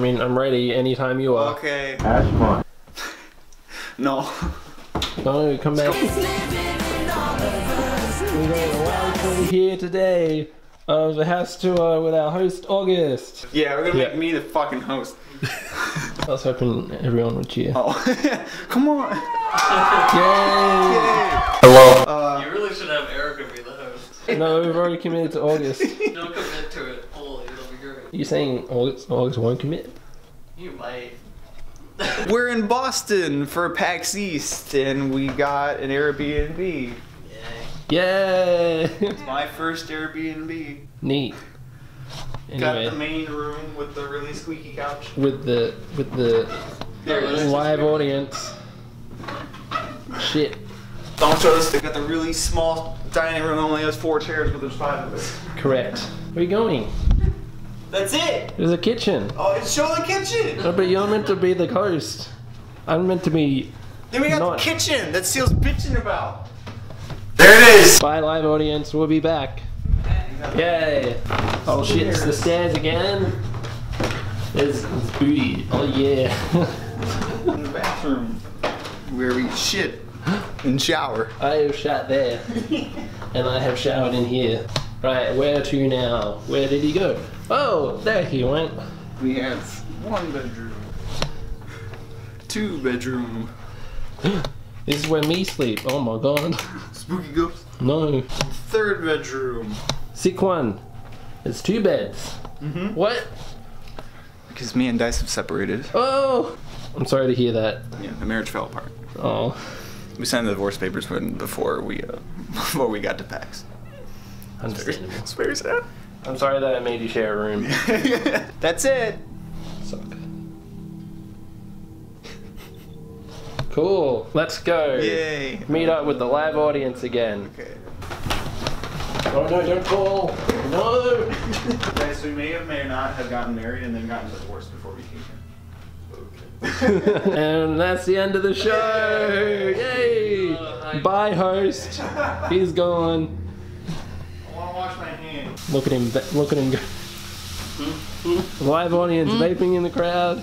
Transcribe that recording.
I mean, I'm ready anytime you are. Okay. Ashmont. No. No, come back. We're going to welcome here today uh, of the house tour with our host August. Yeah, we're gonna Yeah. make me the fucking host. I was hoping everyone would cheer. Oh, come on. Yay! Hello. Uh, you really should have Erica be the host. No, we've already committed to August. She'll commit to it fully. It'll be great. You saying August, August won't commit? You might. We're in Boston for PAX East, and we got an Airbnb. Yay. Yay! It's my first Airbnb. Neat. Got the main room with the really squeaky couch. with the with the There live audience. Shit. Don't show this. They got the really small dining room. Only has four chairs, but there's five of us. Correct. Where are you going? That's it. There's a kitchen. Oh, it's show the kitchen. No, but you're meant to be the host. I'm meant to be Then we got Not- the kitchen that Seal's bitching about. There it is. Bye, live audience. We'll be back. Yay! Oh shit, it's the stairs again. There's, there's booty. Oh yeah. In the bathroom where we shit and shower. I have shat there. and I have showered in here. Right, where to now? Where did he go? Oh, there he went. We have one bedroom, two bedroom, This is where me sleep. Oh my god. spooky ghost, No. third bedroom. Sick one. It's two beds. Mm-hmm. What? Because me and Dyce have separated. Oh! I'm sorry to hear that. Yeah, the marriage fell apart. Oh. We signed the divorce papers when before we uh, before we got to PAX. Understandable. It's very sad. I'm sorry that I made you share a room. That's it. Suck. Cool. Let's go. Yay. Meet up with the live audience again. Okay. Oh no, don't call. No. Guys, we may or may not have gotten married and then gotten divorced before we came here. And that's the end of the show. Yay. Bye, host. He's gone. I want to wash my hands. Look at him. Look at him go. Hmm? Hmm? Live audience hmm? vaping in the crowd.